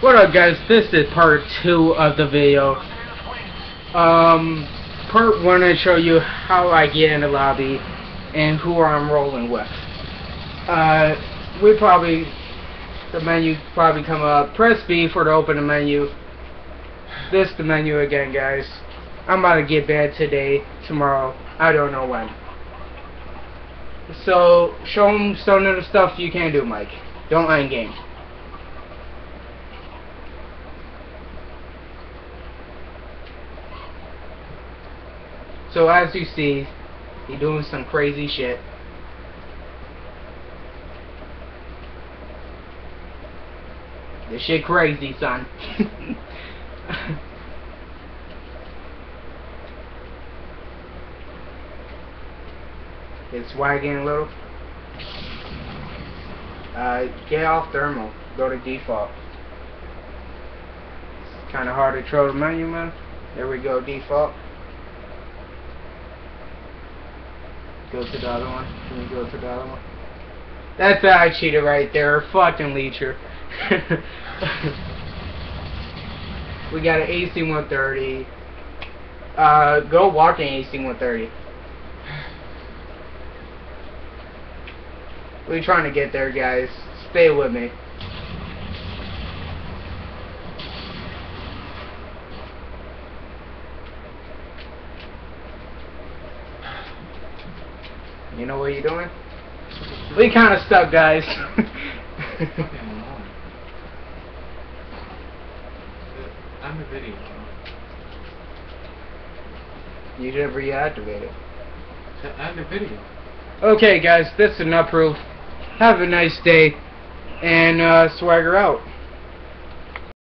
What up guys, this is part 2 of the video. Um, part 1 I show you how I get in the lobby and who I'm rolling with. Uh, we probably, the menu probably come up, press B for to open the menu. This the menu again guys. I'm about to get bad today, tomorrow, I don't know when. So, show them some of the stuff you can do Mike. Don't end game. So as you see, he doing some crazy shit. This shit crazy, son. it's wagging a little. Uh, get off thermal. Go to default. It's kind of hard to control the menu, man. There we go, default. Go to the other one. Can go to the other one? That's that cheater right there. Fucking leecher. we got an AC-130. Uh, go walking AC-130. We're trying to get there, guys. Stay with me. You know what you're doing? We kind of stuck, guys. I'm a video. you should reactivate it. I'm a video. Okay, guys, this is an approve. Have a nice day, and uh, swagger out.